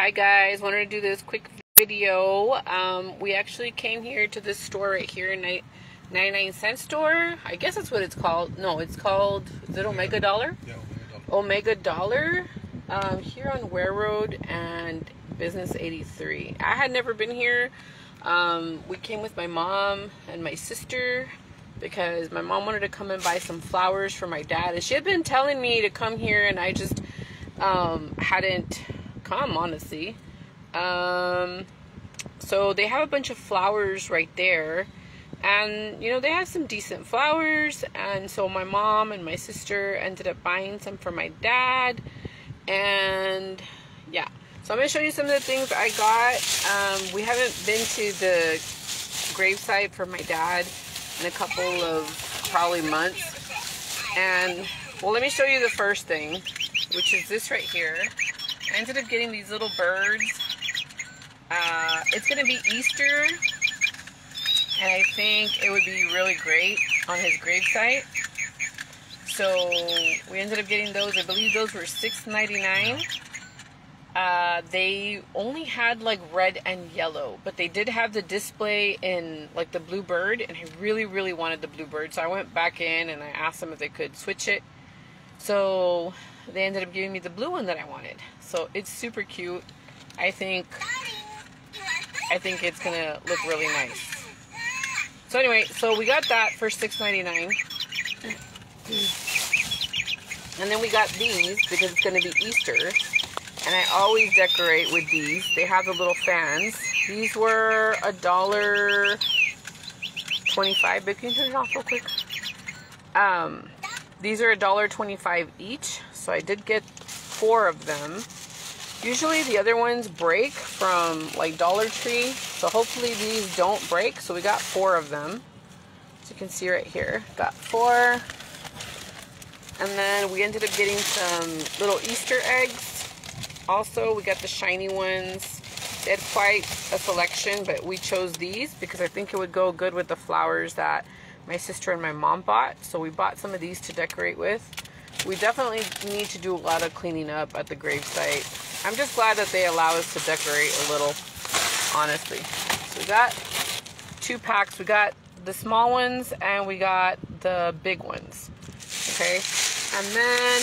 Hi guys, wanted to do this quick video. Um, we actually came here to this store right here, 99 cent store. I guess that's what it's called. No, it's called, is it Omega Dollar? Yeah, Omega Dollar. Omega Dollar um, here on Ware Road and Business 83. I had never been here. Um, we came with my mom and my sister because my mom wanted to come and buy some flowers for my dad. And she had been telling me to come here and I just um, hadn't honestly. Um, so they have a bunch of flowers right there. And, you know, they have some decent flowers. And so my mom and my sister ended up buying some for my dad. And, yeah. So I'm going to show you some of the things I got. Um, we haven't been to the gravesite for my dad in a couple of probably months. And, well, let me show you the first thing, which is this right here. I ended up getting these little birds. Uh, it's going to be Easter, and I think it would be really great on his gravesite. So we ended up getting those. I believe those were $6.99. Uh, they only had like red and yellow, but they did have the display in like the blue bird, and I really, really wanted the blue bird. So I went back in and I asked them if they could switch it. So they ended up giving me the blue one that I wanted. So it's super cute. I think I think it's gonna look really nice. So anyway, so we got that for $6.99. And then we got these because it's gonna be Easter. And I always decorate with these. They have the little fans. These were a dollar 25, but can you turn it off real quick? Um, these are a dollar 25 each. So I did get four of them. Usually the other ones break from like Dollar Tree. So hopefully these don't break. So we got four of them. As you can see right here. Got four. And then we ended up getting some little Easter eggs. Also, we got the shiny ones. They had quite a selection, but we chose these because I think it would go good with the flowers that my sister and my mom bought. So we bought some of these to decorate with. We definitely need to do a lot of cleaning up at the gravesite. I'm just glad that they allow us to decorate a little, honestly. So we got two packs. We got the small ones and we got the big ones. Okay. And then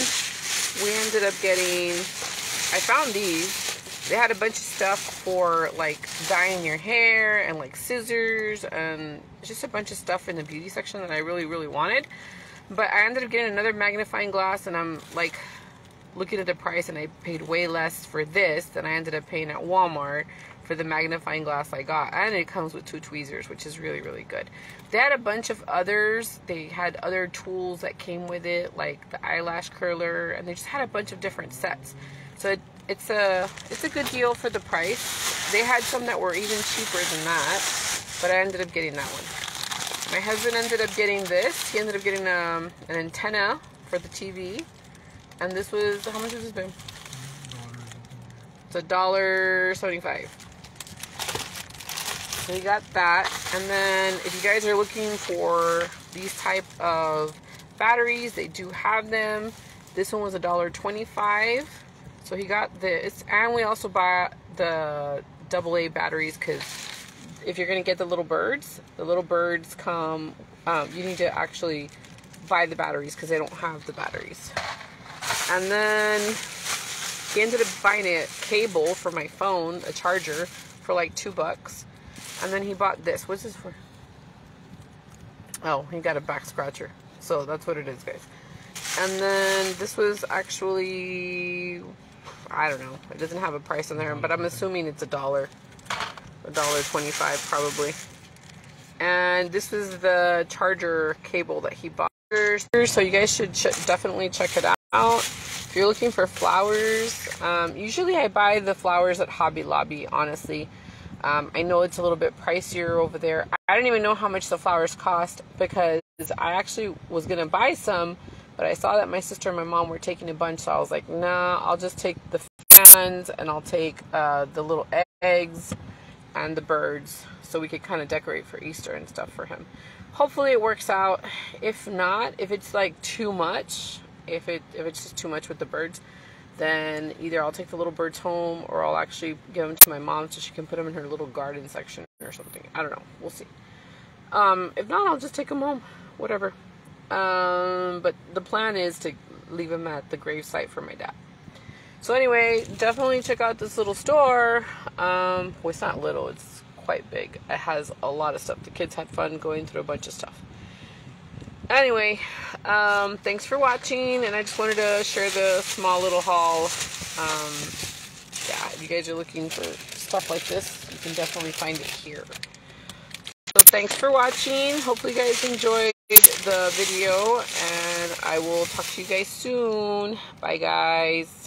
we ended up getting, I found these. They had a bunch of stuff for like dyeing your hair and like scissors and just a bunch of stuff in the beauty section that I really, really wanted. But I ended up getting another magnifying glass and I'm like looking at the price and I paid way less for this than I ended up paying at Walmart for the magnifying glass I got. And it comes with two tweezers, which is really, really good. They had a bunch of others. They had other tools that came with it, like the eyelash curler, and they just had a bunch of different sets. So it, it's a it's a good deal for the price. They had some that were even cheaper than that, but I ended up getting that one. My husband ended up getting this. He ended up getting um, an antenna for the TV. And this was, how much was this been? It's a dollar seventy-five. So you got that. And then if you guys are looking for these type of batteries, they do have them. This one was a dollar twenty-five. So he got this. And we also bought the AA batteries because if you're going to get the little birds, the little birds come, um, you need to actually buy the batteries because they don't have the batteries. And then he ended up buying a cable for my phone, a charger, for like two bucks. And then he bought this. What's this for? Oh, he got a back scratcher. So that's what it is, guys. And then this was actually, I don't know. It doesn't have a price on there, but I'm assuming it's a dollar. A dollar twenty-five probably. And this is the charger cable that he bought. So you guys should ch definitely check it out out if you're looking for flowers um, usually i buy the flowers at hobby lobby honestly um, i know it's a little bit pricier over there i don't even know how much the flowers cost because i actually was going to buy some but i saw that my sister and my mom were taking a bunch so i was like nah i'll just take the fans and i'll take uh, the little eggs and the birds so we could kind of decorate for easter and stuff for him hopefully it works out if not if it's like too much if it if it's just too much with the birds then either I'll take the little birds home or I'll actually give them to my mom so she can put them in her little garden section or something. I don't know. We'll see. Um, if not, I'll just take them home. Whatever. Um, but the plan is to leave them at the gravesite for my dad. So anyway, definitely check out this little store. Um, well, it's not little. It's quite big. It has a lot of stuff. The kids had fun going through a bunch of stuff. Anyway, um, thanks for watching, and I just wanted to share the small little haul. Um, yeah, if you guys are looking for stuff like this, you can definitely find it here. So thanks for watching. Hopefully you guys enjoyed the video, and I will talk to you guys soon. Bye, guys.